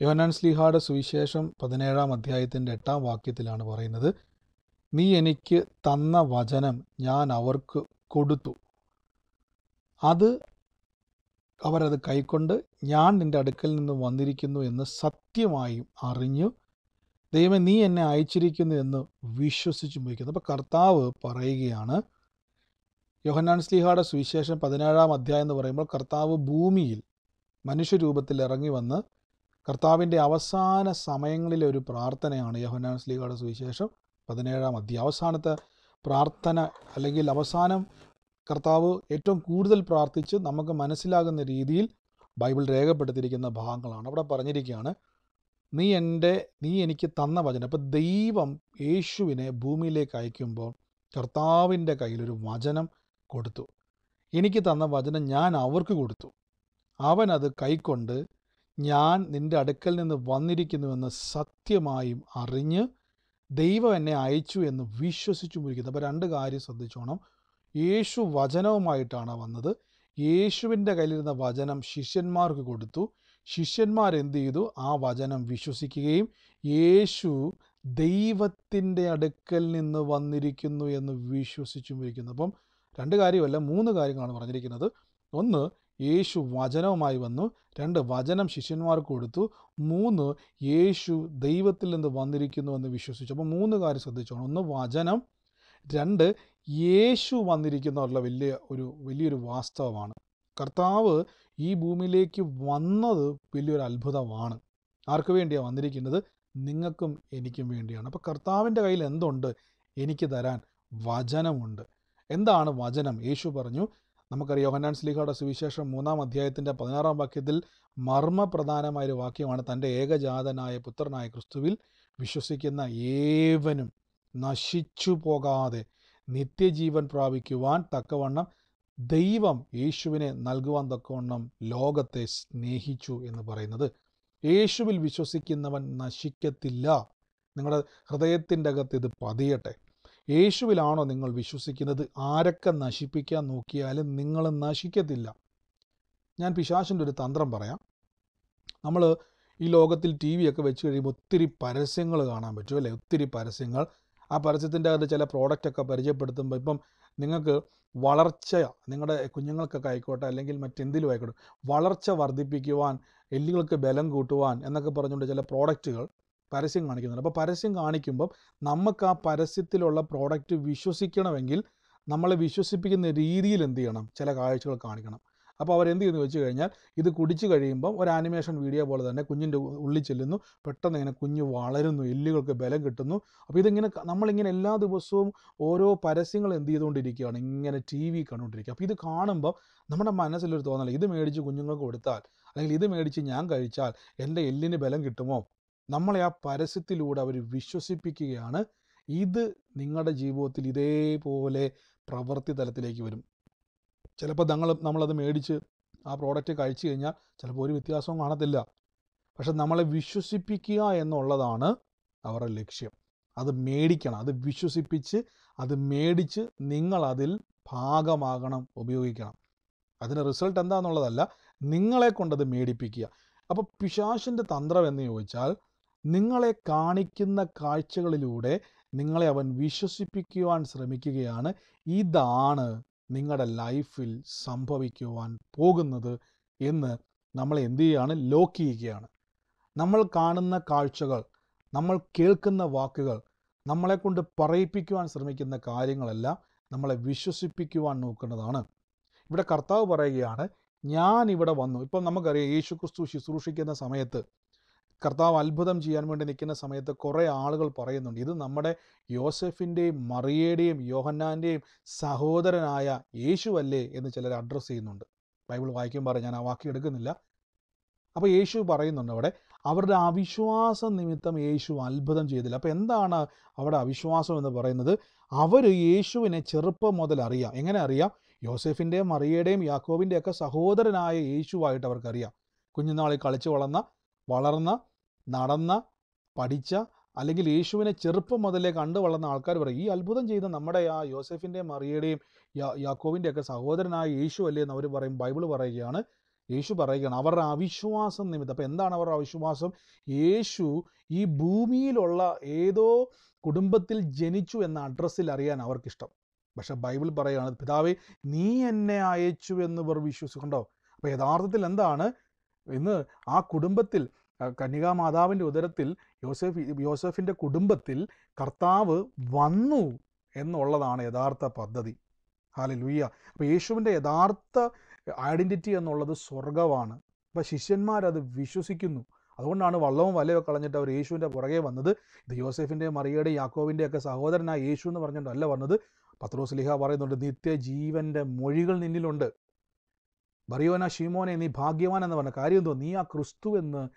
യോഹന്നാൻ സ്ലീഹായുടെ സുവിശേഷം പതിനേഴാം അധ്യായത്തിന്റെ എട്ടാം വാക്യത്തിലാണ് പറയുന്നത് നീ എനിക്ക് തന്ന വചനം ഞാൻ അവർക്ക് കൊടുത്തു. അത് അവരത് കൈക്കൊണ്ട് ഞാൻ നിന്റെ അടുക്കൽ നിന്ന് വന്നിരിക്കുന്നു എന്ന് സത്യമായും അറിഞ്ഞു. ദൈവം നീ എന്നെ അയച്ചിരിക്കുന്നു എന്ന് വിശ്വസിച്ചു പോയിക്കുന്നു അപ്പോൾ കർത്താവ് പറയുകയാണ് യോഹന്നാൻ സ്ലീഹായുടെ സുവിശേഷം പതിനേഴാം അധ്യായം എന്ന് പറയുമ്പോൾ കർത്താവ് ഭൂമിയിൽ മനുഷ്യരൂപത്തിൽ ഇറങ്ങി വന്ന് കർത്താവിന്റെ അവസാന സമയങ്ങളിലെ ഒരു പ്രാർത്ഥനയാണ് യഹോനാൻ സ്ലീഹായുടെ സുവിശേഷം പതിനേഴാം അധ്യായം. അവസാനത്തെ പ്രാർത്ഥന അല്ലെങ്കിൽ അവസാനം കർത്താവ് ഏറ്റവും കൂടുതൽ പ്രാർത്ഥിച്ച് നമുക്ക് മനസ്സിലാകുന്ന രീതിയിൽ ബൈബിൾ രേഖപ്പെടുത്തിയിരിക്കുന്ന ഭാഗങ്ങളാണ്. അവിടെ പറഞ്ഞിരിക്കുകയാണ് നീ എന്റെ നീ എനിക്ക് തന്ന വചനം. അപ്പോൾ ദൈവം യേശുവിനെ ഭൂമിയിലേക്ക് അയക്കുമ്പോൾ കർത്താവിന്റെ കയ്യിലൊരു വചനം കൊടുത്തു. എനിക്ക് തന്ന വചനം ഞാൻ അവർക്ക് കൊടുത്തു. അവനത് കൈക്കൊണ്ട് ഞാൻ നിന്റെ അടുക്കൽ നിന്ന് വന്നിരിക്കുന്നുവെന്ന് സത്യമായും അറിഞ്ഞ് ദൈവം എന്നെ അയച്ചു എന്ന് വിശ്വസിച്ചു മുരിക്കുന്നത് അപ്പോൾ രണ്ട് കാര്യം ശ്രദ്ധിച്ചോണം. യേശു വചനവുമായിട്ടാണ് വന്നത്. യേശുവിന്റെ കയ്യിലിരുന്ന വചനം ശിഷ്യന്മാർക്ക് കൊടുത്തു. ശിഷ്യന്മാർ എന്ത് ചെയ്തു? ആ വചനം വിശ്വസിക്കുകയും യേശു ദൈവത്തിന്റെ അടുക്കൽ നിന്ന് വന്നിരിക്കുന്നു എന്ന് വിശ്വസിച്ചു ഇരിക്കുന്നു അപ്പം രണ്ട് കാര്യമല്ല മൂന്ന് കാര്യങ്ങളാണ് പറഞ്ഞിരിക്കുന്നത്. ഒന്ന് യേശു വചനവുമായി വന്നു. രണ്ട് വചനം ശിഷ്യന്മാർക്ക് കൊടുത്തു. മൂന്ന് യേശു ദൈവത്തിൽ നിന്ന് വന്നിരിക്കുന്നു എന്ന് വിശ്വസിച്ചു. അപ്പോൾ മൂന്ന് കാര്യം ശ്രദ്ധിച്ചോണം. ഒന്ന് വചനം രണ്ട് യേശു വന്നിരിക്കുന്നുള്ള വലിയ ഒരു വലിയൊരു വാസ്തവമാണ്. കർത്താവ് ഈ ഭൂമിയിലേക്ക് വന്നത് വലിയൊരു അത്ഭുതമാണ്. ആർക്ക് വേണ്ടിയാണ് വന്നിരിക്കുന്നത്? നിങ്ങൾക്കും എനിക്കും വേണ്ടിയാണ്. അപ്പോൾ കർത്താവിന്റെ കയ്യിൽ എന്തുണ്ട്? എനിക്ക് തരാൻ വചനമുണ്ട്. എന്താണ് വചനം? യേശു പറഞ്ഞു നമുക്കറിയാം യോഹന്നാൻ സ്ലീഹയുടെ സുവിശേഷം മൂന്നാം അധ്യായത്തിന്റെ പതിനാറാം വാക്യത്തിൽ മർമ്മപ്രധാനമായ ഒരു വാക്യമാണ് തന്റെ ഏകജാതനായ പുത്രനായ ക്രിസ്തുവിൽ വിശ്വസിക്കുന്ന ഏവനും നശിച്ചു പോകാതെ നിത്യജീവൻ പ്രാപിക്കുവാൻ തക്കവണ്ണം ദൈവം യേശുവിനെ നൽകുവാൻ തക്കവണ്ണം ലോകത്തെ സ്നേഹിച്ചു എന്ന് പറയുന്നത്. യേശുവിൽ വിശ്വസിക്കുന്നവൻ നശിക്കത്തില്ല. നിങ്ങളുടെ ഹൃദയത്തിന്റെ അകത്ത് ഇത് പതിയട്ടെ. യേശുവിലാണോ നിങ്ങൾ വിശ്വസിക്കുന്നത്? ആരൊക്കെ നശിപ്പിക്കാൻ നോക്കിയാലും നിങ്ങൾ നശിക്കത്തില്ല. ഞാൻ പിശാശിന്റെ ഒരു തന്ത്രം പറയാം. നമ്മൾ ഈ ലോകത്തിൽ ടി വി ഒക്കെ വെച്ച് കഴിയുമ്പോൾ ഒത്തിരി പരസ്യങ്ങൾ കാണാൻ പറ്റും അല്ലേ? ഒത്തിരി പരസ്യങ്ങൾ. ആ പരസ്യത്തിന്റെ അകത്ത് ചില പ്രോഡക്റ്റൊക്കെ പരിചയപ്പെടുത്തുമ്പോൾ ഇപ്പം നിങ്ങൾക്ക് വളർച്ച നിങ്ങളുടെ കുഞ്ഞുങ്ങൾക്കൊക്കെ ആയിക്കോട്ടെ അല്ലെങ്കിൽ മറ്റെന്തിലും ആയിക്കോട്ടെ വളർച്ച വർദ്ധിപ്പിക്കുവാൻ എല്ലുകൾക്ക് ബലം കൂട്ടുവാൻ എന്നൊക്കെ പറഞ്ഞുകൊണ്ട് ചില പ്രോഡക്റ്റുകൾ പരസ്യം കാണിക്കുന്നുണ്ട്. അപ്പോൾ പരസ്യം കാണിക്കുമ്പം നമുക്ക് ആ പരസ്യത്തിലുള്ള പ്രോഡക്റ്റ് വിശ്വസിക്കണമെങ്കിൽ നമ്മളെ വിശ്വസിപ്പിക്കുന്ന രീതിയിൽ എന്ത് ചെയ്യണം? ചില കാഴ്ചകൾ കാണിക്കണം. അപ്പോൾ അവരെന്ത് ചെയ്യുന്നു വെച്ച് കഴിഞ്ഞാൽ ഇത് കുടിച്ചു കഴിയുമ്പം ഒരു ആനിമേഷൻ വീഡിയോ പോലെ തന്നെ കുഞ്ഞിന്റെ ഉള്ളിൽ ചെല്ലുന്നു. പെട്ടെന്ന് ഇങ്ങനെ കുഞ്ഞ് വളരുന്നു എല്ലുകൾക്ക് ബലം കിട്ടുന്നു. അപ്പോൾ ഇതിങ്ങനെ നമ്മളിങ്ങനെ എല്ലാ ദിവസവും ഓരോ പരസ്യങ്ങൾ എന്ത് ചെയ്തുകൊണ്ടിരിക്കുകയാണ്. ഇങ്ങനെ ടി വി കണ്ടുകൊണ്ടിരിക്കുക. അപ്പോൾ ഇത് കാണുമ്പോൾ നമ്മുടെ മനസ്സിലൊരു തോന്നല ഇത് മേടിച്ച് കുഞ്ഞുങ്ങൾക്ക് കൊടുത്താൽ അല്ലെങ്കിൽ ഇത് മേടിച്ച് ഞാൻ കഴിച്ചാൽ എന്റെ എല്ലിന് ബലം കിട്ടുമോ? നമ്മളെ ആ പരസ്യത്തിലൂടെ അവർ വിശ്വസിപ്പിക്കുകയാണ്. ഇത് നിങ്ങളുടെ ജീവിതത്തിൽ ഇതേപോലെ പ്രവൃത്തി തലത്തിലേക്ക് വരും. ചിലപ്പോൾ ഞങ്ങൾ നമ്മളത് മേടിച്ച് ആ പ്രോഡക്റ്റ് കഴിച്ചു കഴിഞ്ഞാൽ ചിലപ്പോൾ ഒരു വ്യത്യാസവും കാണത്തില്ല. പക്ഷെ നമ്മളെ വിശ്വസിപ്പിക്കുക എന്നുള്ളതാണ് അവരുടെ ലക്ഷ്യം. അത് മേടിക്കണം അത് വിശ്വസിപ്പിച്ച് അത് മേടിച്ച് നിങ്ങളതിൽ ഭാഗമാകണം ഉപയോഗിക്കണം. അതിന് റിസൾട്ട് എന്താണെന്നുള്ളതല്ല നിങ്ങളെ കൊണ്ടത് മേടിപ്പിക്കുക. അപ്പോൾ പിശാശിന്റെ തന്ത്രം എന്ന് ചോദിച്ചാൽ നിങ്ങളെ കാണിക്കുന്ന കാഴ്ചകളിലൂടെ നിങ്ങളെ അവൻ വിശ്വസിപ്പിക്കുവാൻ ശ്രമിക്കുകയാണ്. ഇതാണ് നിങ്ങളുടെ ലൈഫിൽ സംഭവിക്കുവാൻ പോകുന്നത് എന്ന് നമ്മൾ എന്ത് ചെയ്യുകയാണ്? ലോക്ക് ചെയ്യുകയാണ് നമ്മൾ കാണുന്ന കാഴ്ചകൾ നമ്മൾ കേൾക്കുന്ന വാക്കുകൾ നമ്മളെ കൊണ്ട് പറയിപ്പിക്കുവാൻ ശ്രമിക്കുന്ന കാര്യങ്ങളെല്ലാം നമ്മളെ വിശ്വസിപ്പിക്കുവാൻ നോക്കുന്നതാണ്. ഇവിടെ കർത്താവ് പറയുകയാണ് ഞാൻ ഇവിടെ വന്നു. ഇപ്പം നമുക്കറിയാം യേശുക്രിസ്തു ശുശ്രൂഷിക്കുന്ന സമയത്ത് കർത്താവ് അത്ഭുതം ചെയ്യാൻ വേണ്ടി നിൽക്കുന്ന സമയത്ത് കുറേ ആളുകൾ പറയുന്നുണ്ട്. ഇത് നമ്മുടെ യോസഫിന്റെയും മറിയയുടെയും യോഹന്നാന്റെയും സഹോദരനായ യേശുവല്ലേ എന്ന് ചിലർ അഡ്രസ്സ് ചെയ്യുന്നുണ്ട്. ബൈബിൾ വായിക്കുമ്പോൾ ഞാൻ ആ വാക്ക് എടുക്കുന്നില്ല. അപ്പോൾ യേശു പറയുന്നുണ്ട് അവിടെ അവരുടെ അവിശ്വാസം നിമിത്തം യേശു അത്ഭുതം ചെയ്തില്ല. അപ്പോൾ എന്താണ് അവിടെ അവിശ്വാസം എന്ന് പറയുന്നത്? അവർ യേശുവിനെ ചെറുപ്പം മുതൽ അറിയാം. എങ്ങനെ അറിയാം? യോസെഫിന്റെയും മറിയയുടെയും യാക്കോബിന്റെയൊക്കെ സഹോദരനായ യേശുവായിട്ട് അവർക്കറിയാം കുഞ്ഞുനാളിൽ കളിച്ചു വളർന്ന വളർന്ന നടന്ന പഠിച്ച അല്ലെങ്കിൽ യേശുവിനെ ചെറുപ്പം മുതലേ കണ്ടു വളർന്ന ആൾക്കാർ പറയും ഈ അത്ഭുതം ചെയ്ത നമ്മുടെ ആ യോസഫിന്റെ മറിയയുടെയും യാ യാക്കോവിന്റെ ഒക്കെ സഹോദരനായ യേശു അല്ലേ എന്ന് അവർ പറയും ബൈബിൾ പറയുകയാണ്. യേശു പറയുകയാണ് അവരുടെ അവിശ്വാസം നിമിത്തം. അപ്പോൾ എന്താണ് അവരുടെ അവിശ്വാസം? യേശു ഈ ഭൂമിയിലുള്ള ഏതോ കുടുംബത്തിൽ ജനിച്ചു എന്ന അഡ്രസ്സിൽ അറിയാൻ അവർക്കിഷ്ടം. പക്ഷെ ബൈബിൾ പറയുകയാണ് പിതാവേ നീ എന്നെ അയച്ചു എന്ന് ഇവർ വിശ്വസിക്കണ്ടോ അപ്പോൾ യഥാർത്ഥത്തിൽ എന്താണ്? ഇന്ന് ആ കുടുംബത്തിൽ കന്യകാ മാതാവിന്റെ ഉദരത്തിൽ യോസഫ് യോസഫിന്റെ കുടുംബത്തിൽ കർത്താവ് വന്നു എന്നുള്ളതാണ് യഥാർത്ഥ പദ്ധതി. ഹാലെ ലുയ്യ അപ്പോൾ യേശുവിന്റെ യഥാർത്ഥ ഐഡന്റിറ്റി എന്നുള്ളത് സ്വർഗമാണ് അപ്പോൾ ശിഷ്യന്മാരത് വിശ്വസിക്കുന്നു. അതുകൊണ്ടാണ് വള്ളവും വലയൊക്കെ കളഞ്ഞിട്ട് അവർ യേശുവിന്റെ പുറകെ വന്നത്. ഇത് യോസഫിന്റെ മറിയയുടെ യാക്കോവിന്റെ ഒക്കെ സഹോദരനായ യേശു എന്ന് പറഞ്ഞിട്ടല്ല വന്നത്. പത്രോസ് ലിഹ പറയുന്നുണ്ട് നിത്യജീവന്റെ മൊഴികൾ നിന്നിലുണ്ട്. ബറിയോന ഷീമോനെ നീ ഭാഗ്യവാൻ എന്ന് പറഞ്ഞ കാര്യം എന്തോ? നീ ആ ക്രിസ്തു എന്ന്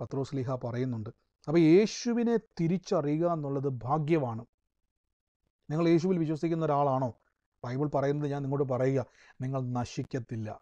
പത്രോസ് ലിഹ പറയുന്നുണ്ട്. അപ്പോൾ യേശുവിനെ തിരിച്ചറിയുക എന്നുള്ളത് ഭാഗ്യമാണ്. നിങ്ങൾ യേശുവിൽ വിശ്വസിക്കുന്ന ഒരാളാണോ? ബൈബിൾ പറയുന്നത് ഞാൻ നിങ്ങളോട് പറയുക നിങ്ങൾ നശിക്കത്തില്ല.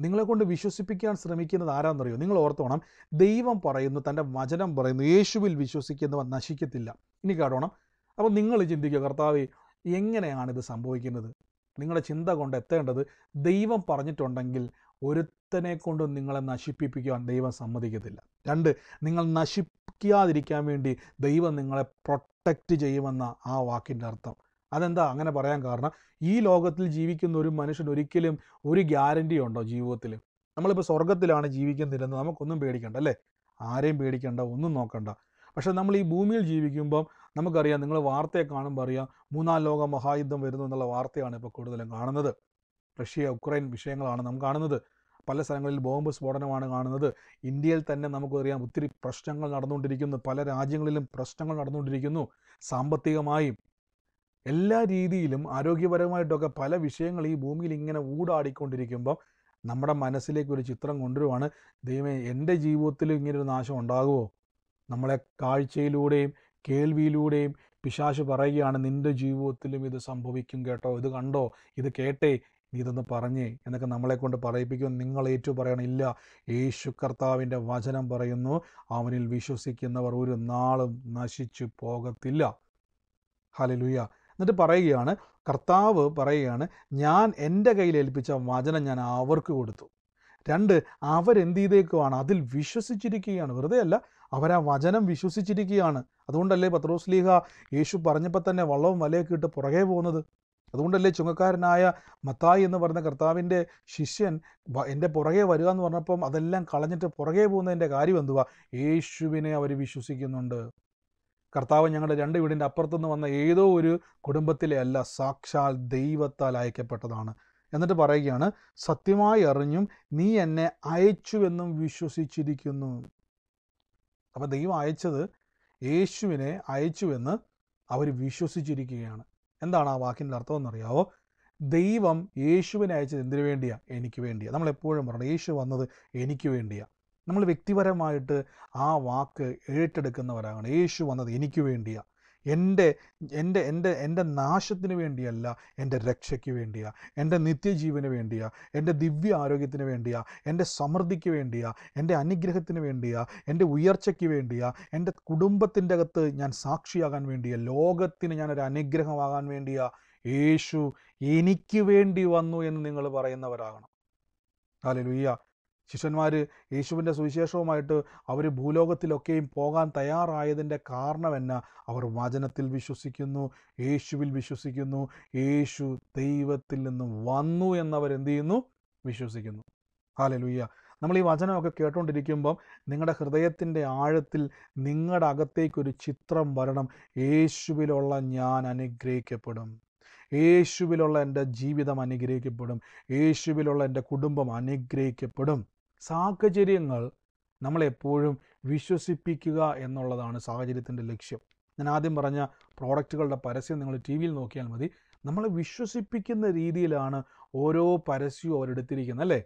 നിങ്ങളെ കൊണ്ട് വിശ്വസിപ്പിക്കാൻ ശ്രമിക്കുന്നത് ആരാന്നറിയോ? നിങ്ങൾ ഓർത്തോണം ദൈവം പറയുന്നു തന്റെ വചനം പറയുന്നു യേശുവിൽ വിശ്വസിക്കുന്നവൻ നശിക്കത്തില്ല. ഇനി കേട്ടോണം. അപ്പോൾ നിങ്ങൾ ചിന്തിക്കുക കർത്താവ് എങ്ങനെയാണ് ഇത് സംഭവിക്കുന്നത്? നിങ്ങളുടെ ചിന്ത കൊണ്ട് എത്തേണ്ടത് ദൈവം പറഞ്ഞിട്ടുണ്ടെങ്കിൽ ഒരുത്തനെ കൊണ്ടും നിങ്ങളെ നശിപ്പിപ്പിക്കുവാൻ ദൈവം സമ്മതിക്കത്തില്ല. രണ്ട് നിങ്ങൾ നശിപ്പിക്കാതിരിക്കാൻ വേണ്ടി ദൈവം നിങ്ങളെ പ്രൊട്ടക്റ്റ് ചെയ്യുമെന്ന ആ വാക്കിന്റെ അർത്ഥം. അതെന്താ? അങ്ങനെ പറയാൻ കാരണം ഈ ലോകത്തിൽ ജീവിക്കുന്ന ഒരു മനുഷ്യൻ ഒരിക്കലും ഒരു ഗ്യാരണ്ടി ഉണ്ടോ ജീവിതത്തിൽ? നമ്മളിപ്പോൾ സ്വർഗത്തിലാണ് ജീവിക്കുന്നില്ലെന്ന് നമുക്കൊന്നും പേടിക്കണ്ട അല്ലേ? ആരെയും പേടിക്കണ്ട ഒന്നും നോക്കണ്ട. പക്ഷെ നമ്മൾ ഈ ഭൂമിയിൽ ജീവിക്കുമ്പം നമുക്കറിയാം നിങ്ങൾ വാർത്തയെ കാണുമ്പോൾ അറിയാം മൂന്നാം ലോക മഹായുദ്ധം വരുന്നു എന്നുള്ള വാർത്തയാണ് ഇപ്പോൾ കൂടുതലും കാണുന്നത്. റഷ്യ ഉക്രൈൻ വിഷയങ്ങളാണ് നാം കാണുന്നത്. പല സ്ഥലങ്ങളിൽ ബോംബ് സ്ഫോടനമാണ് കാണുന്നത്. ഇന്ത്യയിൽ തന്നെ നമുക്കറിയാം ഒത്തിരി പ്രശ്നങ്ങൾ നടന്നുകൊണ്ടിരിക്കുന്നു. പല രാജ്യങ്ങളിലും പ്രശ്നങ്ങൾ നടന്നുകൊണ്ടിരിക്കുന്നു. സാമ്പത്തികമായും എല്ലാ രീതിയിലും ആരോഗ്യപരമായിട്ടൊക്കെ പല വിഷയങ്ങൾ ഈ ഭൂമിയിൽ ഇങ്ങനെ ഊടാടിക്കൊണ്ടിരിക്കുമ്പോൾ നമ്മുടെ മനസ്സിലേക്ക് ഒരു ചിത്രം കൊണ്ടുവരുവാണ്. ദൈവം എന്റെ ജീവിതത്തിലും ഇങ്ങനൊരു നാശം ഉണ്ടാകുമോ നമ്മളെ കാഴ്ചയിലൂടെയും കേൾവിയിലൂടെയും പിശാശ് പറയുകയാണ് നിന്റെ ജീവിതത്തിലും ഇത് സംഭവിക്കും കേട്ടോ. ഇത് കണ്ടോ? ഇത് കേട്ടേ. ഇതൊന്ന് പറഞ്ഞേ. എന്നൊക്കെ നമ്മളെ കൊണ്ട് പറയിപ്പിക്കും നിങ്ങൾ ഏറ്റു പറയണില്ല യേശു കർത്താവിന്റെ വചനം പറയുന്നു അവനിൽ വിശ്വസിക്കുന്നവർ ഒരു നാളും നശിച്ചു പോകത്തില്ല. ഹലലുയ എന്നിട്ട് പറയുകയാണ് കർത്താവ് പറയുകയാണ് ഞാൻ എന്റെ കയ്യിൽ ഏൽപ്പിച്ച വചനം ഞാൻ അവർക്ക് കൊടുത്തു. രണ്ട് അവരെന്ത് ചെയ്തേക്കുവാണ്? അതിൽ വിശ്വസിച്ചിരിക്കുകയാണ്. വെറുതെ അല്ല അവരാ വചനം വിശ്വസിച്ചിരിക്കുകയാണ്. അതുകൊണ്ടല്ലേ പത്രോസ്ലീഹ യേശു പറഞ്ഞപ്പോൾ തന്നെ വള്ളവും വലയൊക്കെ ഇട്ട് പുറകെ പോകുന്നത്? അതുകൊണ്ടല്ലേ ചുങ്കക്കാരനായ മത്തായി എന്ന് പറഞ്ഞ കർത്താവിന്റെ ശിഷ്യൻ എന്റെ പുറകെ വരിക എന്ന് പറഞ്ഞപ്പം അതെല്ലാം കളഞ്ഞിട്ട് പുറകെ പോകുന്നതിന്റെ കാര്യം എന്തുവാ? യേശുവിനെ അവർ വിശ്വസിക്കുന്നുണ്ട്. കർത്താവ് ഞങ്ങളുടെ രണ്ട് വീടിന്റെ അപ്പുറത്തുനിന്ന് വന്ന ഏതോ ഒരു കുടുംബത്തിലെ അല്ല സാക്ഷാൽ ദൈവത്താൽ അയക്കപ്പെട്ടതാണ്. എന്നിട്ട് പറയുകയാണ് സത്യമായി അറിഞ്ഞും നീ എന്നെ അയച്ചുവെന്നും വിശ്വസിച്ചിരിക്കുന്നു. അപ്പം ദൈവം അയച്ചത് യേശുവിനെ അയച്ചുവെന്ന് അവർ വിശ്വസിച്ചിരിക്കുകയാണ്. എന്താണ് ആ വാക്കിന്റെ അർത്ഥം എന്നറിയാവോ? ദൈവം യേശുവിനെ അയച്ചത് എന്തിനു വേണ്ടിയാണ് എനിക്ക് വേണ്ടിയാണ് നമ്മൾ എപ്പോഴും പറയണം യേശു വന്നത് എനിക്ക് വേണ്ടിയാണ് നമ്മൾ വ്യക്തിപരമായിട്ട് ആ വാക്ക് ഏറ്റെടുക്കുന്നവരാണ്. യേശു വന്നത് എനിക്ക് വേണ്ടിയാ. എന്റെ എന്റെ എന്റെ എന്റെ നാശത്തിന് വേണ്ടിയല്ല എന്റെ രക്ഷയ്ക്ക് വേണ്ടിയാ എന്റെ നിത്യജീവന് വേണ്ടിയാ എന്റെ ദിവ്യ ആരോഗ്യത്തിന് വേണ്ടിയാ എന്റെ സമൃദ്ധിക്ക് വേണ്ടിയാ എന്റെ അനുഗ്രഹത്തിന് വേണ്ടിയാ എന്റെ ഉയർച്ചയ്ക്ക് വേണ്ടിയാ എന്റെ കുടുംബത്തിന്റെ അകത്ത് ഞാൻ സാക്ഷിയാകാൻ വേണ്ടിയാ ലോകത്തിന് ഞാനൊരു അനുഗ്രഹമാകാൻ വേണ്ടിയാ യേശു എനിക്ക് വേണ്ടി വന്നു എന്ന് നിങ്ങൾ പറയുന്നവരാകണം. ഹാലലുയ്യ ശിഷ്യന്മാർ യേശുവിന്റെ സുവിശേഷവുമായിട്ട് അവർ ഭൂലോകത്തിലൊക്കെയും പോകാൻ തയ്യാറായതിന്റെ കാരണമെന്ന അവർ വചനത്തിൽ വിശ്വസിക്കുന്നു. യേശുവിൽ വിശ്വസിക്കുന്നു. യേശു ദൈവത്തിൽ നിന്നും വന്നു എന്നവർ എന്ത് ചെയ്യുന്നു? വിശ്വസിക്കുന്നു. ഹാലലുയ്യ നമ്മൾ ഈ വചനമൊക്കെ കേട്ടുകൊണ്ടിരിക്കുമ്പം നിങ്ങളുടെ ഹൃദയത്തിന്റെ ആഴത്തിൽ നിങ്ങളുടെ അകത്തേക്കൊരു ചിത്രം വരണം. യേശുവിലുള്ള ഞാൻ അനുഗ്രഹിക്കപ്പെടും. യേശുവിലുള്ള എന്റെ ജീവിതം അനുഗ്രഹിക്കപ്പെടും. യേശുവിലുള്ള എന്റെ കുടുംബം അനുഗ്രഹിക്കപ്പെടും. സാഹചര്യങ്ങൾ നമ്മളെപ്പോഴും വിശ്വസിപ്പിക്കുക എന്നുള്ളതാണ് സാഹചര്യത്തിന്റെ ലക്ഷ്യം. ഞാൻ ആദ്യം പറഞ്ഞ പ്രോഡക്റ്റുകളുടെ പരസ്യം നിങ്ങൾ ടി വിയിൽ നോക്കിയാൽ മതി. നമ്മളെ വിശ്വസിപ്പിക്കുന്ന രീതിയിലാണ് ഓരോ പരസ്യവും അവരെടുത്തിരിക്കുന്നത് അല്ലേ?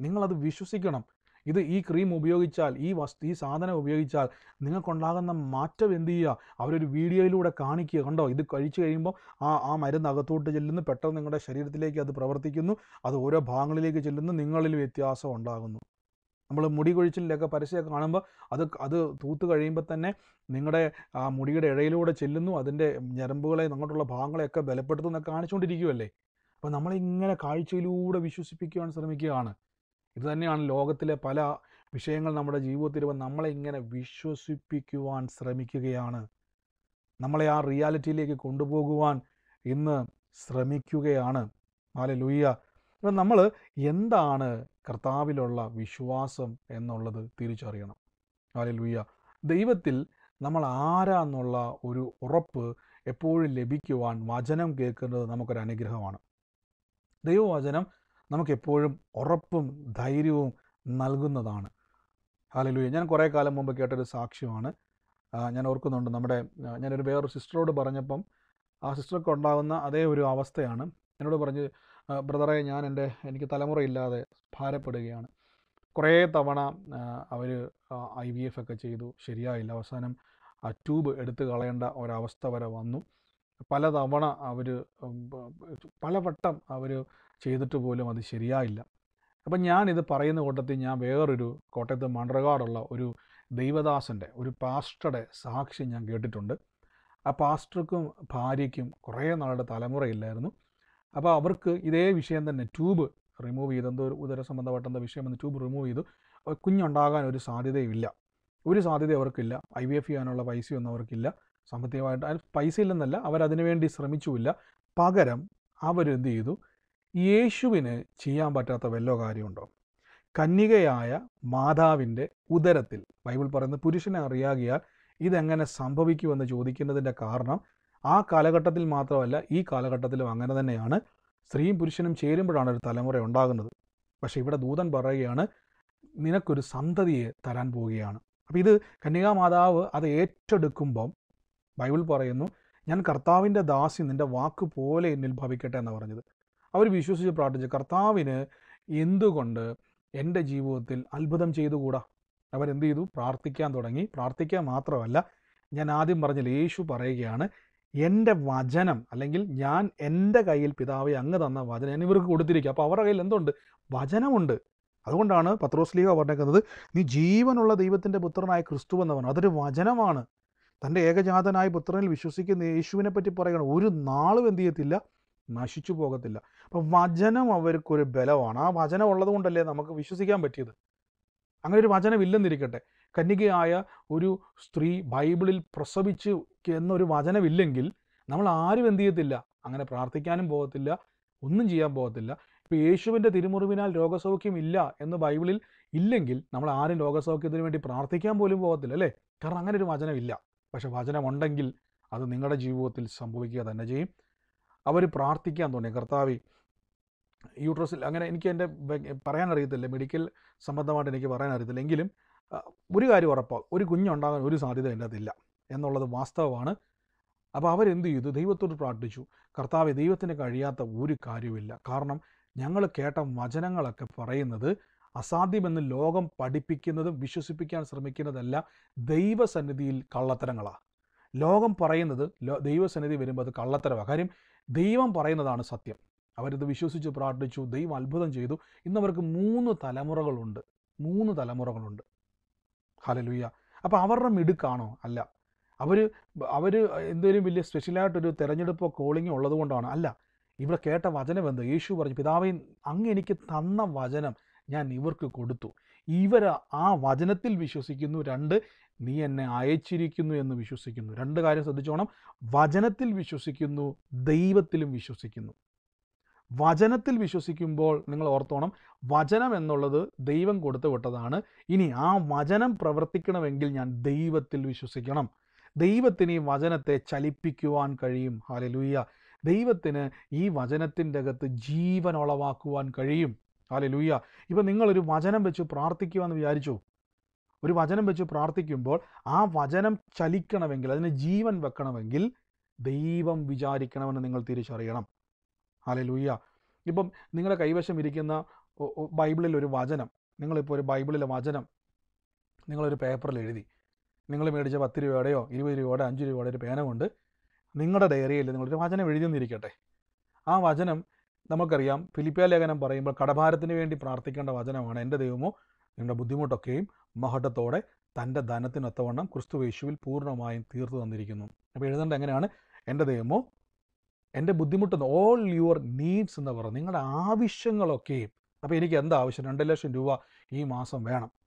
നിങ്ങളത് വിശ്വസിക്കണം. ഇത് ഈ ക്രീം ഉപയോഗിച്ചാൽ ഈ വസ്തു ഈ സാധനം ഉപയോഗിച്ചാൽ നിങ്ങൾക്കുണ്ടാകുന്ന മാറ്റം എന്ത് ചെയ്യുക? അവരൊരു വീഡിയോയിലൂടെ കാണിക്കുക. കണ്ടോ? ഇത് കഴിച്ചു കഴിയുമ്പോൾ ആ ആ മരുന്ന് അകത്തോട്ട് ചെല്ലുന്നു. പെട്ടെന്ന് നിങ്ങളുടെ ശരീരത്തിലേക്ക് അത് പ്രവർത്തിക്കുന്നു. അത് ഓരോ ഭാഗങ്ങളിലേക്ക് ചെല്ലുന്നു. നിങ്ങളിൽ വ്യത്യാസം ഉണ്ടാകുന്നു. നമ്മൾ മുടി കൊഴിച്ചിലൊക്കെ പരസ്യമൊക്കെ കാണുമ്പോൾ അത് അത് തൂത്ത് കഴിയുമ്പോൾ തന്നെ നിങ്ങളുടെ ആ മുടിയുടെ ഇഴയിലൂടെ ചെല്ലുന്നു അതിന്റെ ഞരമ്പുകളെ അങ്ങോട്ടുള്ള ഭാഗങ്ങളെയൊക്കെ ബലപ്പെടുത്തുന്നൊക്കെ കാണിച്ചുകൊണ്ടിരിക്കുമല്ലേ അപ്പോൾ നമ്മളിങ്ങനെ കാഴ്ചയിലൂടെ വിശ്വസിപ്പിക്കുവാൻ ശ്രമിക്കുകയാണ്. ഇത് തന്നെയാണ് ലോകത്തിലെ പല വിഷയങ്ങൾ നമ്മുടെ ജീവിതത്തിൽ നമ്മളെ ഇങ്ങനെ വിശ്വസിപ്പിക്കുവാൻ ശ്രമിക്കുകയാണ്. നമ്മളെ ആ റിയാലിറ്റിയിലേക്ക് കൊണ്ടുപോകുവാൻ ഇന്ന് ശ്രമിക്കുകയാണ്. ആലെ ലൂയ്യ അപ്പം നമ്മൾ എന്താണ് കർത്താവിലുള്ള വിശ്വാസം എന്നുള്ളത് തിരിച്ചറിയണം. ഹാലെ ലൂയ്യ ദൈവത്തിൽ നമ്മൾ ആരാന്നുള്ള ഒരു ഉറപ്പ് എപ്പോഴും ലഭിക്കുവാൻ വചനം കേൾക്കുന്നത് നമുക്കൊരു അനുഗ്രഹമാണ് ദൈവവചനം നമുക്കെപ്പോഴും ഉറപ്പും ധൈര്യവും നൽകുന്നതാണ്. ഹാലലൂയ ഞാൻ കുറേ കാലം മുമ്പ് കേട്ടൊരു സാക്ഷ്യമാണ്. ഞാൻ ഓർക്കുന്നുണ്ട് നമ്മുടെ ഞാനൊരു വേറൊരു സിസ്റ്ററോട് പറഞ്ഞപ്പം ആ സിസ്റ്റർക്ക് ഉണ്ടാകുന്ന അതേ ഒരു അവസ്ഥയാണ്. എന്നോട് പറഞ്ഞ് "ആ, ബ്രദറെ ഞാൻ എന്റെ എനിക്ക് തലമുറയില്ലാതെ ഭാരപ്പെടുകയാണ്. കുറേ തവണ അവർ ഐ വി എഫ് ഒക്കെ ചെയ്തു. ശരിയായില്ല. അവസാനം ആ ട്യൂബ് എടുത്തു കളയേണ്ട ഒരവസ്ഥ വരെ വന്നു. പലതവണ അവർ പലവട്ടം അവർ ചെയ്തിട്ട് പോലും അത് ശരിയായില്ല. അപ്പം ഞാനിത് പറയുന്ന കൂട്ടത്തിൽ ഞാൻ വേറൊരു കോട്ടയത്ത് മണ്ടർകാടുള്ള ഒരു ദൈവദാസന്റെ ഒരു പാസ്റ്ററുടെ സാക്ഷി ഞാൻ കേട്ടിട്ടുണ്ട്. ആ പാസ്റ്റർക്കും ഭാര്യയ്ക്കും കുറേ നാളുടെ തലമുറയില്ലായിരുന്നു. അപ്പോൾ അവർക്ക് ഇതേ വിഷയം തന്നെ ട്യൂബ് റിമൂവ് ചെയ്ത്. എന്തോ ഒരു ഉദര സംബന്ധമായിട്ട് വിഷയം എന്ന് ട്യൂബ് റിമൂവ് ചെയ്തു. കുഞ്ഞുണ്ടാകാൻ ഒരു സാധ്യതയുമില്ല ഒരു സാധ്യത അവർക്കില്ല. ഐ വി എഫ് ചെയ്യാനുള്ള പൈസയൊന്നും അവർക്കില്ല. സാമ്പത്തികമായിട്ട് അതിന് പൈസ ഇല്ലെന്നല്ല അവരതിനു വേണ്ടി ശ്രമിച്ചുമില്ല. പകരം അവരെന്ത് ചെയ്തു? യേശുവിന് ചെയ്യാൻ പറ്റാത്ത വല്ലോ കാര്യമുണ്ടോ? കന്യകയായ മാതാവിന്റെ ഉദരത്തിൽ ബൈബിൾ പറയുന്ന പുരുഷനെ അറിയാകിയാൽ ഇതെങ്ങനെ സംഭവിക്കുമെന്ന് ചോദിക്കുന്നതിന്റെ കാരണം ആ കാലഘട്ടത്തിൽ മാത്രമല്ല ഈ കാലഘട്ടത്തിലും അങ്ങനെ തന്നെയാണ്. സ്ത്രീയും പുരുഷനും ചേരുമ്പോഴാണ് ഒരു തലമുറ ഉണ്ടാകുന്നത്. പക്ഷേ ഇവിടെ ദൂതൻ പറയുകയാണ് നിനക്കൊരു സന്തതിയെ തരാൻ പോവുകയാണ്. അപ്പോൾ ഇത് കന്യകാ മാതാവ് അത് ഏറ്റെടുക്കുമ്പം ബൈബിൾ പറയുന്നു ഞാൻ കർത്താവിന്റെ ദാസി നിന്റെ വാക്ക് പോലെ എന്നിൽ ഭവിക്കട്ടെ എന്ന് പറഞ്ഞത്. അവർ വിശ്വസിച്ച് പ്രാർത്ഥിച്ചു കർത്താവിന് എന്തുകൊണ്ട് എന്റെ ജീവിതത്തിൽ അത്ഭുതം ചെയ്തുകൂടാ? അവരെന്ത് ചെയ്തു? പ്രാർത്ഥിക്കാൻ തുടങ്ങി. പ്രാർത്ഥിക്കാൻ മാത്രമല്ല ഞാൻ ആദ്യം പറഞ്ഞ യേശു പറയുകയാണ് എന്റെ വചനം അല്ലെങ്കിൽ ഞാൻ എന്റെ കയ്യിൽ പിതാവെ അങ്ങ് തന്ന വചനം ഞാൻ ഇവർക്ക് കൊടുത്തിരിക്കുക അപ്പോൾ അവരുടെ കയ്യിൽ എന്തുണ്ട്? വചനമുണ്ട്. അതുകൊണ്ടാണ് പത്രോസ്ലീഹ പറഞ്ഞേക്കുന്നത് നീ ജീവനുള്ള ദൈവത്തിന്റെ പുത്രനായ ക്രിസ്തു എന്ന് പറഞ്ഞു അതൊരു വചനമാണ്. തന്റെ ഏകജാതനായ പുത്രനിൽ വിശ്വസിക്കുന്ന യേശുവിനെ പറ്റി പറയുകയാണ്. ഒരു നാളും എന്ത് ചെയ്യത്തില്ല? നശിച്ചു പോകത്തില്ല. അപ്പം വചനം അവർക്കൊരു ബലമാണ്. ആ വചനം ഉള്ളത് കൊണ്ടല്ലേ നമുക്ക് വിശ്വസിക്കാൻ പറ്റിയത്? അങ്ങനെ ഒരു വചനം ഇല്ലെന്നിരിക്കട്ടെ. കന്യകയായ ഒരു സ്ത്രീ ബൈബിളിൽ പ്രസവിച്ചു എന്നൊരു വചനമില്ലെങ്കിൽ നമ്മൾ ആരും എന്ത് ചെയ്യത്തില്ല. അങ്ങനെ പ്രാർത്ഥിക്കാനും പോകത്തില്ല. ഒന്നും ചെയ്യാൻ പോകത്തില്ല. ഇപ്പോൾ യേശുവിന്റെ തിരുമുറിവിനാൽ രോഗസൗഖ്യം ഇല്ല എന്ന് ബൈബിളിൽ ഇല്ലെങ്കിൽ നമ്മൾ ആരും രോഗസൗഖ്യത്തിന് വേണ്ടി പ്രാർത്ഥിക്കാൻ പോലും പോകത്തില്ല അല്ലേ? കാരണം അങ്ങനെ ഒരു വചനമില്ല. പക്ഷെ വചനമുണ്ടെങ്കിൽ അത് നിങ്ങളുടെ ജീവിതത്തിൽ സംഭവിക്കുക തന്നെ ചെയ്യും. അവർ പ്രാർത്ഥിക്കാൻ തുടങ്ങി കർത്താവി യൂട്രസിൽ അങ്ങനെ എനിക്ക് എന്റെ പറയാൻ അറിയത്തില്ല. മെഡിക്കൽ സംബന്ധമായിട്ട് എനിക്ക് പറയാൻ അറിയത്തില്ല. എങ്കിലും ഒരു കാര്യം ഉറപ്പാണ് ഒരു കുഞ്ഞുണ്ടാകാൻ ഒരു സാധ്യത എന്റെ അതില്ല എന്നുള്ളത് വാസ്തവമാണ്. അപ്പോൾ അവരെന്ത് ചെയ്തു? ദൈവത്തോട് പ്രാർത്ഥിച്ചു. കർത്താവ് ദൈവത്തിന് കഴിയാത്ത ഒരു കാര്യവുമില്ല. കാരണം ഞങ്ങൾ കേട്ട വചനങ്ങളൊക്കെ പറയുന്നത് അസാധ്യമെന്ന് ലോകം പഠിപ്പിക്കുന്നതും വിശ്വസിപ്പിക്കാൻ ശ്രമിക്കുന്നതല്ല ദൈവസന്നിധിയിൽ കള്ളത്തരങ്ങളാണ് ലോകം പറയുന്നത് ദൈവസന്നിധി വരുമ്പോൾ അത് കള്ളത്തരമാണ് കാര്യം ദൈവം പറയുന്നതാണ് സത്യം. അവരിത് വിശ്വസിച്ച് പ്രാർത്ഥിച്ചു ദൈവം അത്ഭുതം ചെയ്തു. ഇന്നവർക്ക് മൂന്ന് തലമുറകളുണ്ട്. മൂന്ന് തലമുറകളുണ്ട്. ഹലലുയ്യ അപ്പോൾ അവരുടെ മിടുക്കാണോ? അല്ല. അവർ അവർ എന്തെങ്കിലും വലിയ സ്പെഷ്യലായിട്ടൊരു തിരഞ്ഞെടുപ്പോ കോളിങ്ങോ ഉള്ളത് കൊണ്ടാണ്. അല്ല ഇവിടെ കേട്ട വചനം എന്ത്? യേശു പറഞ്ഞു പിതാവേ അങ്ങ് എനിക്ക് തന്ന വചനം ഞാൻ ഇവർക്ക് കൊടുത്തു. ഇവർ ആ വചനത്തിൽ വിശ്വസിക്കുന്നു. രണ്ട് നീ എന്നെ അയച്ചിരിക്കുന്നു എന്ന് വിശ്വസിക്കുന്നു. രണ്ട് കാര്യം ശ്രദ്ധിച്ചോണം. വചനത്തിൽ വിശ്വസിക്കുന്നു ദൈവത്തിലും വിശ്വസിക്കുന്നു. വചനത്തിൽ വിശ്വസിക്കുമ്പോൾ നിങ്ങൾ ഓർത്തോണം വചനം എന്നുള്ളത് ദൈവം കൊടുത്തു വിട്ടതാണ്. ഇനി ആ വചനം പ്രവർത്തിക്കണമെങ്കിൽ ഞാൻ ദൈവത്തിൽ വിശ്വസിക്കണം. ദൈവത്തിന് ഈ വചനത്തെ ചലിപ്പിക്കുവാൻ കഴിയും. ഹാലലൂയ്യ ദൈവത്തിന് ഈ വചനത്തിന്റെ അകത്ത് ജീവൻ ഉളവാക്കുവാൻ കഴിയും. ഹാലലൂയ്യ ഇപ്പം നിങ്ങളൊരു വചനം വെച്ച് പ്രാർത്ഥിക്കുവാന്ന് വിചാരിച്ചു? ഒരു വചനം വെച്ച് പ്രാർത്ഥിക്കുമ്പോൾ ആ വചനം ചലിക്കണമെങ്കിൽ അതിന് ജീവൻ വെക്കണമെങ്കിൽ ദൈവം വിചാരിക്കണമെന്ന് നിങ്ങൾ തിരിച്ചറിയണം. ഹാലലൂയ്യ ഇപ്പം നിങ്ങളുടെ കൈവശം ഇരിക്കുന്ന ബൈബിളിൽ ഒരു വചനം. നിങ്ങളിപ്പോൾ ഒരു ബൈബിളിലെ വചനം നിങ്ങളൊരു പേപ്പറിൽ എഴുതി. നിങ്ങൾ മേടിച്ച പത്ത് രൂപയുടെയോ ഇരുപത് രൂപയുടെ അഞ്ച് രൂപയുടെ ഒരു പേന കൊണ്ട് നിങ്ങളുടെ ഡയറിയിൽ നിങ്ങളൊരു വചനം എഴുതിയെന്നിരിക്കട്ടെ ആ വചനം നമുക്കറിയാം. ഫിലിപ്പിയ ലേഖനം പറയുമ്പോൾ കടഭാരത്തിന് വേണ്ടി പ്രാർത്ഥിക്കേണ്ട വചനമാണ്. എന്റെ ദൈവമോ നിങ്ങളുടെ ബുദ്ധിമുട്ടൊക്കെയും മഹത്വത്തോടെ തന്റെ ധനത്തിനൊത്തവണ്ണം ക്രിസ്തു യേശുവിൽ പൂർണമായും തീർത്തു തന്നിരിക്കുന്നു. അപ്പോൾ എഴുതേണ്ട എങ്ങനെയാണ്? എന്റെ ദൈവമോ എന്റെ ബുദ്ധിമുട്ട് ഓൾ യുവർ നീഡ്സ് എന്ന് പറയുന്നത് നിങ്ങളുടെ ആവശ്യങ്ങളൊക്കെയും. അപ്പോൾ എനിക്ക് എന്താ ആവശ്യം? രണ്ട് ലക്ഷം രൂപ ഈ മാസം വേണം.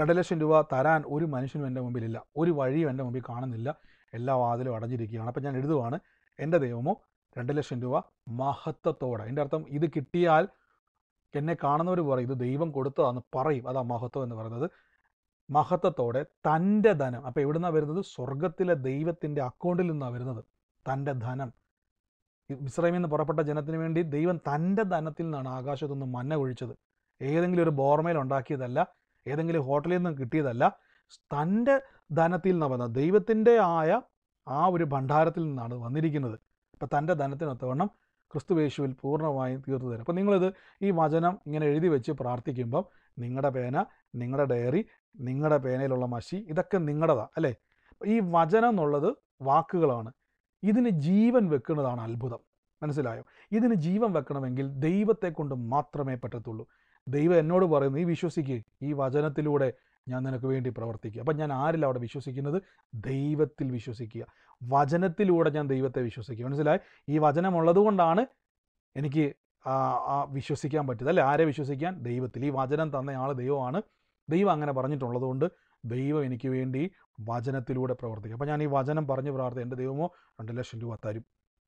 രണ്ട് ലക്ഷം രൂപ തരാൻ ഒരു മനുഷ്യനും എന്റെ മുമ്പിലില്ല. ഒരു വഴിയും എന്റെ മുമ്പിൽ കാണുന്നില്ല. എല്ലാ വാതിലും അടഞ്ഞിരിക്കുകയാണ്. അപ്പം ഞാൻ എഴുതുവാണ് എന്റെ ദൈവമോ രണ്ട് ലക്ഷം രൂപ മഹത്വത്തോടെ. എന്റെ അർത്ഥം ഇത് കിട്ടിയാൽ എന്നെ കാണുന്നവർ പറയും ഇത് ദൈവം കൊടുത്തതാന്ന് പറയും. അതാ മഹത്വം എന്ന് പറയുന്നത്. മഹത്വത്തോടെ തന്റെ ധനം. അപ്പോൾ എവിടുന്നാണ് വരുന്നത്? സ്വർഗത്തിലെ ദൈവത്തിന്റെ അക്കൗണ്ടിൽ നിന്നാണ് വരുന്നത്. തന്റെ ധനം. മിശ്രമിൽ നിന്ന് പുറപ്പെട്ട ജനത്തിന് വേണ്ടി ദൈവം തന്റെ ധനത്തിൽ നിന്നാണ് ആകാശത്തുനിന്ന് മന്ന ഒഴിച്ചത്. ഏതെങ്കിലും ഒരു ബോർമയിൽ ഉണ്ടാക്കിയതല്ല. ഏതെങ്കിലും ഹോട്ടലിൽ നിന്ന് കിട്ടിയതല്ല തന്റെ ധനത്തിൽ നിന്ന് വന്ന ദൈവത്തിന്റെ ആയ ആ ഒരു ഭണ്ഡാരത്തിൽ നിന്നാണ് വന്നിരിക്കുന്നത്. അപ്പം തന്റെ ധനത്തിനൊത്തവണ്ണം ക്രിസ്തുവേശുവിൽ പൂർണമായും തീർത്തു തരും. അപ്പം നിങ്ങളിത് ഈ വചനം ഇങ്ങനെ എഴുതി വെച്ച് പ്രാർത്ഥിക്കുമ്പം നിങ്ങളുടെ പേന നിങ്ങളുടെ ഡയറി നിങ്ങളുടെ പേനയിലുള്ള മഷി ഇതൊക്കെ നിങ്ങളുടേതാണ് അല്ലേ? ഈ വചനം എന്നുള്ളത് വാക്കുകളാണ്. ഇതിന് ജീവൻ വെക്കുന്നതാണ് അത്ഭുതം. മനസ്സിലായോ? ഇതിന് ജീവൻ വെക്കണമെങ്കിൽ ദൈവത്തെ കൊണ്ട് മാത്രമേ പറ്റത്തുള്ളൂ. ദൈവം എന്നോട് പറയുന്നു നീ വിശ്വസിക്കുക ഈ വചനത്തിലൂടെ ഞാൻ നിനക്ക് വേണ്ടി പ്രവർത്തിക്കുക. അപ്പം ഞാൻ ആരില്ല അവിടെ വിശ്വസിക്കുന്നത്? ദൈവത്തിൽ വിശ്വസിക്കുക. വചനത്തിലൂടെ ഞാൻ ദൈവത്തെ വിശ്വസിക്കുക. മനസ്സിലായി? ഈ വചനമുള്ളത് കൊണ്ടാണ് എനിക്ക് വിശ്വസിക്കാൻ പറ്റിയത്. അല്ലെ? ആരെ വിശ്വസിക്കാൻ? ദൈവത്തിൽ. ഈ വചനം തന്ന ആൾ ദൈവമാണ്. ദൈവം അങ്ങനെ പറഞ്ഞിട്ടുള്ളതുകൊണ്ട് ദൈവം എനിക്ക് വേണ്ടി വചനത്തിലൂടെ പ്രവർത്തിക്കും. അപ്പോൾ ഞാൻ ഈ വചനം പറഞ്ഞ് പ്രാർത്ഥന എന്റെ ദൈവമോ രണ്ട് ലക്ഷം രൂപ തരും.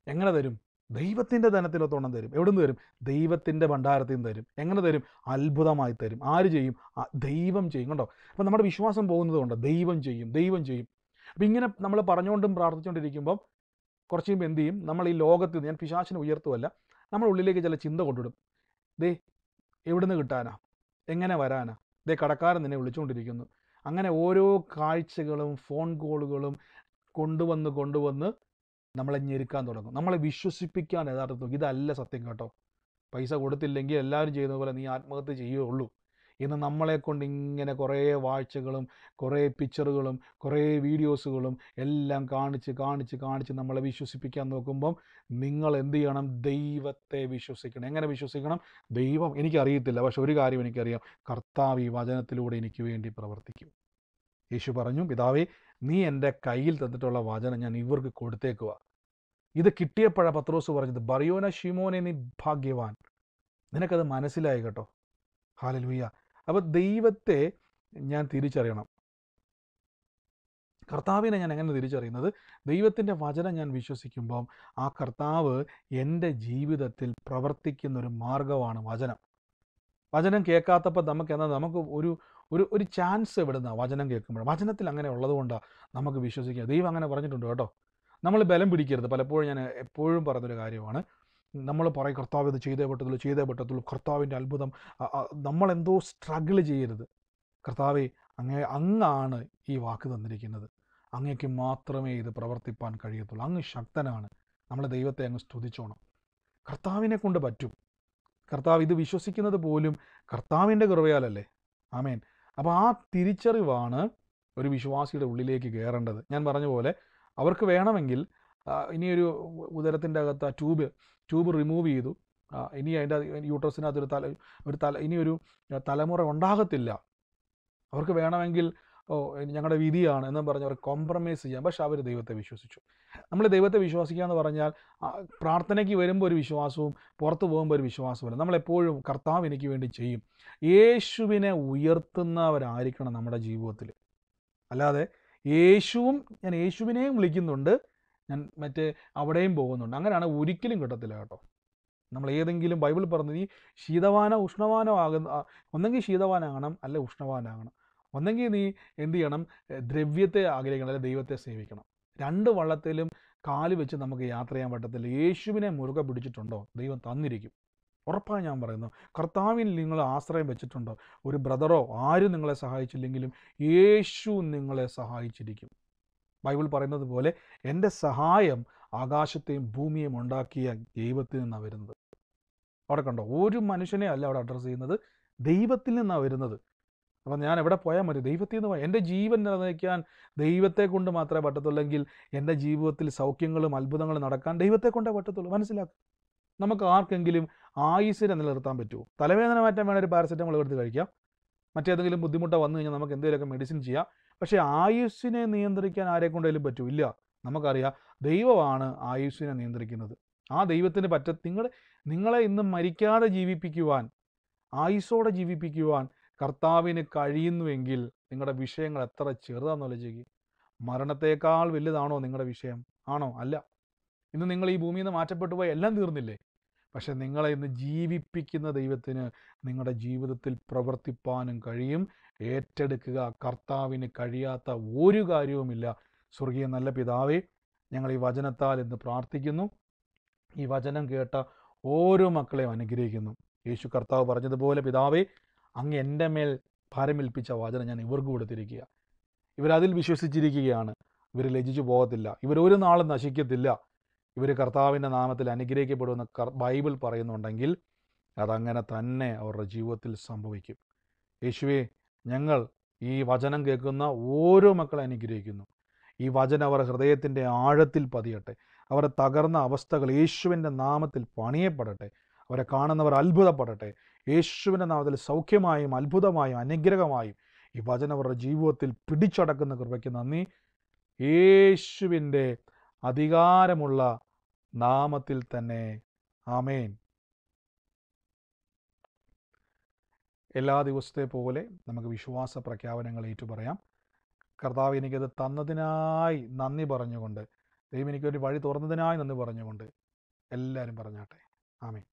എങ്ങനെ തരും? ദൈവത്തിന്റെ ധനത്തിലൊത്തോണം തരും. എവിടുന്ന് തരും? ദൈവത്തിന്റെ ഭണ്ഡാരത്തിൽ നിന്ന് തരും. എങ്ങനെ തരും? അത്ഭുതമായി തരും. ആര് ചെയ്യും? ദൈവം ചെയ്യും. കണ്ടോ? അപ്പം നമ്മുടെ വിശ്വാസം പോകുന്നത് കൊണ്ട്. ദൈവം ചെയ്യും. ദൈവം ചെയ്യും. അപ്പം ഇങ്ങനെ നമ്മൾ പറഞ്ഞുകൊണ്ടും പ്രാർത്ഥിച്ചുകൊണ്ടിരിക്കുമ്പം കുറച്ച് കഴിയുമ്പോൾ എന്ത് ചെയ്യും? നമ്മൾ ഈ ലോകത്ത് ഞാൻ പിശാശിനെ ഉയർത്തുമല്ല നമ്മുടെ ഉള്ളിലേക്ക് ചില ചിന്ത കൊണ്ടുവിടും ദേ എവിടുന്ന് കിട്ടാനാ? എങ്ങനെ വരാനാ? ദേ കടക്കാരൻ നിന്നെ വിളിച്ചുകൊണ്ടിരിക്കുന്നു. അങ്ങനെ ഓരോ കാഴ്ചകളും ഫോൺ കോളുകളും കൊണ്ടുവന്ന് കൊണ്ടുവന്ന് നമ്മളെ ഞെരുക്കാൻ തുടങ്ങും. നമ്മളെ വിശ്വസിപ്പിക്കാൻ യഥാർത്ഥത്തിൽ ഇതല്ല സത്യം കേട്ടോ. പൈസ കൊടുത്തില്ലെങ്കിൽ എല്ലാവരും ചെയ്യുന്ന പോലെ നീ ആത്മഹത്യ ചെയ്യുകയുള്ളൂ. ഇന്ന് നമ്മളെ കൊണ്ട് ഇങ്ങനെ കുറേ വാഴ്ചകളും കുറേ പിക്ചറുകളും കുറേ വീഡിയോസുകളും എല്ലാം കാണിച്ച് കാണിച്ച് കാണിച്ച് നമ്മളെ വിശ്വസിപ്പിക്കാൻ നോക്കുമ്പം നിങ്ങൾ എന്ത് ചെയ്യണം? ദൈവത്തെ വിശ്വസിക്കണം. എങ്ങനെ വിശ്വസിക്കണം? ദൈവം എനിക്കറിയത്തില്ല. പക്ഷെ ഒരു കാര്യം എനിക്കറിയാം. കർത്താവ് ഈ വചനത്തിലൂടെ എനിക്ക് വേണ്ടി പ്രവർത്തിക്കും. യേശു പറഞ്ഞു പിതാവേ നീ എന്റെ കയ്യിൽ തന്നിട്ടുള്ള വചനം ഞാൻ ഇവർക്ക് കൊടുത്തേക്കുക ഇത് കിട്ടിയപ്പോഴാണ് പത്രോസ് പറഞ്ഞത് ബറിയോന ഷിമോനെ നീ ഭാഗ്യവാൻ. നിനക്കത് മനസ്സിലായി കേട്ടോ? ഹാലലുയ്യ. അപ്പോൾ ദൈവത്തെ ഞാൻ തിരിച്ചറിയണം. കർത്താവിനെ ഞാൻ എങ്ങനെ തിരിച്ചറിയുന്നത്? ദൈവത്തിന്റെ വചനം ഞാൻ വിശ്വസിക്കുമ്പം ആ കർത്താവ് എന്റെ ജീവിതത്തിൽ പ്രവർത്തിക്കുന്ന ഒരു മാർഗമാണ് വചനം. വചനം കേൾക്കാത്തപ്പോൾ നമുക്ക് എന്താ നമുക്ക് ഒരു ഒരു ഒരു ചാൻസ് എവിടുന്ന? വചനം കേൾക്കുമ്പോൾ വചനത്തിൽ അങ്ങനെ ഉള്ളതുകൊണ്ടാണ് നമുക്ക് വിശ്വസിക്കുക ദൈവം അങ്ങനെ പറഞ്ഞിട്ടുണ്ട് കേട്ടോ. നമ്മൾ ബലം പിടിക്കരുത്. പലപ്പോഴും ഞാൻ എപ്പോഴും പറയുന്നൊരു കാര്യമാണ്. നമ്മൾ പറയും കർത്താവ് ഇത് ചെയ്തേ പറ്റത്തുള്ളൂ ചെയ്തേ പറ്റത്തുള്ളൂ. കർത്താവിന്റെ അത്ഭുതം. നമ്മളെന്തോ സ്ട്രഗിൾ ചെയ്യരുത്. കർത്താവെ അങ്ങേ അങ്ങാണ് ഈ വാക്ക് തന്നിരിക്കുന്നത്. അങ്ങേക്ക് മാത്രമേ ഇത് പ്രവർത്തിപ്പാൻ കഴിയത്തുള്ളൂ. അങ്ങ് ശക്തനാണ്. നമ്മൾ ദൈവത്തെ അങ്ങ് സ്തുതിച്ചോണം. കർത്താവിനെ കൊണ്ട് പറ്റും. കർത്താവ് ഇത് വിശ്വസിക്കുന്നത് പോലും കർത്താവിന്റെ കൃപയാലല്ലേ. ആമേൻ. അപ്പോൾ ആ തിരിച്ചറിവാണ് ഒരു വിശ്വാസിയുടെ ഉള്ളിലേക്ക് കയറേണ്ടത് ഞാൻ പറഞ്ഞ പോലെ അവർക്ക് വേണമെങ്കിൽ ഇനിയൊരു ഉദരത്തിന്റെ അകത്ത് ആ ട്യൂബ് ട്യൂബ് റിമൂവ് ചെയ്തു. ഇനി അതിന്റെ യൂട്രസിനകത്ത് ഒരു തല ഒരു തല ഇനിയൊരു തലമുറ ഉണ്ടാകത്തില്ല. അവർക്ക് വേണമെങ്കിൽ ഓ ഞങ്ങളുടെ വിധിയാണ് എന്ന് പറഞ്ഞ് അവർ കോംപ്രമൈസ് ചെയ്യാം പക്ഷെ അവർ ദൈവത്തെ വിശ്വസിച്ചു. നമ്മൾ ദൈവത്തെ വിശ്വസിക്കുക എന്ന് പറഞ്ഞാൽ പ്രാർത്ഥനയ്ക്ക് വരുമ്പോൾ ഒരു വിശ്വാസവും പുറത്ത് പോകുമ്പോൾ ഒരു വിശ്വാസവുമില്ല നമ്മളെപ്പോഴും കർത്താവ് എനിക്ക് വേണ്ടി ചെയ്യും. യേശുവിനെ ഉയർത്തുന്നവരായിരിക്കണം നമ്മുടെ ജീവിതത്തിൽ അല്ലാതെ യേശുവും ഞാൻ യേശുവിനെയും വിളിക്കുന്നുണ്ട് ഞാൻ മറ്റേ അവിടെയും പോകുന്നുണ്ട്. അങ്ങനെയാണ് ഒരിക്കലും കിട്ടത്തില്ല കേട്ടോ. നമ്മൾ ഏതെങ്കിലും ബൈബിൾ പറഞ്ഞത് നീ ശീതവാനോ ഉഷ്ണവാനോ ആകുന്ന ഒന്നെങ്കിൽ ശീതവാനാകണം അല്ലെ ഉഷ്ണവാനാകണം. ഒന്നെങ്കിൽ നീ എന്ത് ചെയ്യണം? ദ്രവ്യത്തെ ആഗ്രഹിക്കണം അല്ലെങ്കിൽ ദൈവത്തെ സേവിക്കണം. രണ്ട് വള്ളത്തിലും കാൽ വെച്ച് നമുക്ക് യാത്ര ചെയ്യാൻ പറ്റത്തില്ല. യേശുവിനെ മുറുകെ പിടിച്ചിട്ടുണ്ടോ? ദൈവം തന്നിരിക്കും. ഉറപ്പാണ് ഞാൻ പറയുന്നു. കർത്താവിൽ നിങ്ങൾ ആശ്രയം വെച്ചിട്ടുണ്ടോ? ഒരു ബ്രദറോ ആരും നിങ്ങളെ സഹായിച്ചില്ലെങ്കിലും യേശു നിങ്ങളെ സഹായിച്ചിരിക്കും. ബൈബിൾ പറയുന്നത് പോലെ എന്റെ സഹായം ആകാശത്തെയും ഭൂമിയും ഉണ്ടാക്കിയ ദൈവത്തിൽ നിന്നാണ് വരുന്നത്. അവിടെ കണ്ടോ? ഒരു മനുഷ്യനെ അല്ല അവിടെ അഡ്രസ്സ് ചെയ്യുന്നത്. ദൈവത്തിൽ നിന്നാണ് വരുന്നത്. അപ്പം ഞാൻ എവിടെ പോയാൽ മതി? ദൈവത്തിൽ നിന്ന് എന്റെ ജീവൻ നിലനിൽക്കാൻ ദൈവത്തെ കൊണ്ട് മാത്രമേ പറ്റത്തുള്ളെങ്കിൽ എന്റെ ജീവിതത്തിൽ സൗഖ്യങ്ങളും അത്ഭുതങ്ങളും നടക്കാൻ ദൈവത്തെ കൊണ്ടേ പറ്റത്തുള്ളൂ. മനസ്സിലാക്കുക നമുക്ക് ആർക്കെങ്കിലും ആയുസിനെ നിലനിർത്താൻ പറ്റുമോ തലവേദന മാറ്റാൻ വേണ്ട ഒരു പാരസെറ്റമോൾ എടുത്ത് കഴിക്കാം. മറ്റേതെങ്കിലും ബുദ്ധിമുട്ട് വന്നു കഴിഞ്ഞാൽ നമുക്ക് എന്തെങ്കിലുമൊക്കെ മെഡിസിൻ ചെയ്യാം. പക്ഷേ ആയുസ്സിനെ നിയന്ത്രിക്കാൻ ആരെ കൊണ്ടേലും പറ്റൂ? ഇല്ല. നമുക്കറിയാം ദൈവമാണ് ആയുസ്സിനെ നിയന്ത്രിക്കുന്നത്. ആ ദൈവത്തിന് പറ്റ നിങ്ങൾ നിങ്ങളെ ഇന്ന് മരിക്കാതെ ജീവിപ്പിക്കുവാൻ ആയുസ്സോടെ ജീവിപ്പിക്കുവാൻ കർത്താവിന് കഴിയുന്നുവെങ്കിൽ നിങ്ങളുടെ വിഷയങ്ങൾ എത്ര ചെറുതാണെന്നുള്ള ചെയ്യും മരണത്തേക്കാൾ വലുതാണോ നിങ്ങളുടെ വിഷയം? ആണോ? അല്ല. ഇന്ന് നിങ്ങൾ ഈ ഭൂമിയിൽ നിന്ന് മാറ്റപ്പെട്ടു പോയി എല്ലാം തീർന്നില്ലേ? പക്ഷെ നിങ്ങളെ ഇന്ന് ജീവിപ്പിക്കുന്ന ദൈവത്തിന് നിങ്ങളുടെ ജീവിതത്തിൽ പ്രവർത്തിപ്പാനും കഴിയും. ഏറ്റെടുക്കുക കർത്താവിന് കഴിയാത്ത ഒരു കാര്യവുമില്ല സ്വർഗീയ നല്ല പിതാവേ ഞങ്ങൾ ഈ വചനത്താൽ ഇന്ന് പ്രാർത്ഥിക്കുന്നു. ഈ വചനം കേട്ട ഓരോ മക്കളെയും അനുഗ്രഹിക്കുന്നു. യേശു കർത്താവ് പറഞ്ഞതുപോലെ പിതാവേ അങ്ങ് എന്റെ മേൽ ഭാരമേൽപ്പിച്ച വചനം ഞാൻ ഇവർക്ക് കൊടുത്തിരിക്കുക. ഇവരതിൽ വിശ്വസിച്ചിരിക്കുകയാണ്. ഇവർ ലജിച്ചു പോകത്തില്ല. ഇവരൊരു നാളും നശിക്കത്തില്ല. ഇവർ കർത്താവിന്റെ നാമത്തിൽ അനുഗ്രഹിക്കപ്പെടുമെന്ന് ബൈബിൾ പറയുന്നുണ്ടെങ്കിൽ അതങ്ങനെ തന്നെ അവരുടെ ജീവിതത്തിൽ സംഭവിക്കും. യേശുവെ ഞങ്ങൾ ഈ വചനം കേൾക്കുന്ന ഓരോ മക്കളെ അനുഗ്രഹിക്കുന്നു. ഈ വചനം അവരുടെ ഹൃദയത്തിന്റെ ആഴത്തിൽ പതിയട്ടെ. അവരുടെ തകർന്ന അവസ്ഥകൾ യേശുവിന്റെ നാമത്തിൽ പണിയപ്പെടട്ടെ. അവരെ കാണുന്നവർ അത്ഭുതപ്പെടട്ടെ. യേശുവിന്റെ നാമത്തിൽ സൗഖ്യമായും അത്ഭുതമായും അനുഗ്രഹമായും ഈ വചനം അവരുടെ ജീവിതത്തിൽ പിടിച്ചടക്കുന്ന കൃപയ്ക്ക് നന്ദി. യേശുവിന്റെ അധികാരമുള്ള നാമത്തിൽ തന്നെ. ആമേൻ. എല്ലാ ദിവസത്തെ പോലെ നമുക്ക് വിശ്വാസ പ്രഖ്യാപനങ്ങൾ ഏറ്റുപറയാം. കർത്താവ് എനിക്കത് തന്നതിനായി നന്ദി പറഞ്ഞുകൊണ്ട് ദൈവം എനിക്കൊരു വഴി തുറന്നതിനായി നന്ദി പറഞ്ഞുകൊണ്ട് എല്ലാവരും പറഞ്ഞാട്ടെ. ആമേൻ.